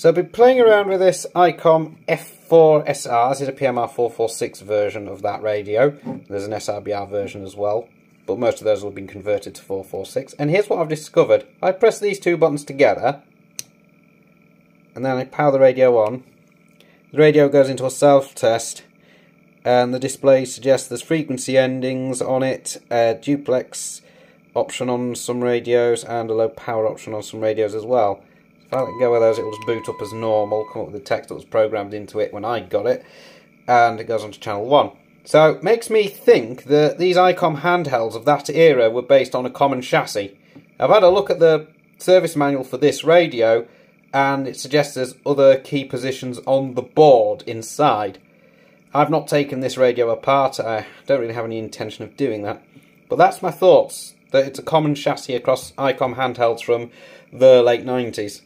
So I've been playing around with this ICOM F4SR. This is a PMR 446 version of that radio. There's an SRBR version as well, but most of those have been converted to 446. And here's what I've discovered. I press these two buttons together, and then I power the radio on. The radio goes into a self-test, and the display suggests there's frequency endings on it, a duplex option on some radios, and a low power option on some radios as well. If I let go of those, it will just boot up as normal, come up with the text that was programmed into it when I got it, and it goes on to channel 1. So, makes me think that these ICOM handhelds of that era were based on a common chassis. I've had a look at the service manual for this radio, and it suggests there's other key positions on the board inside. I've not taken this radio apart, I don't really have any intention of doing that. But that's my thoughts, that it's a common chassis across ICOM handhelds from the late 90s.